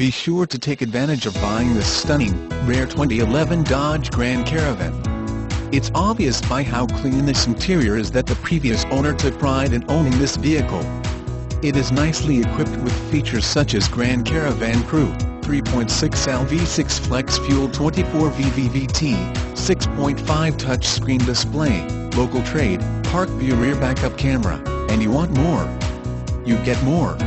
Be sure to take advantage of buying this stunning, rare 2011 Dodge Grand Caravan. It's obvious by how clean this interior is that the previous owner took pride in owning this vehicle. It is nicely equipped with features such as Grand Caravan Crew, 3.6L V6 Flex Fuel 24vvt 6.5 touchscreen display, local trade, park view rear backup camera, and you want more. You get more.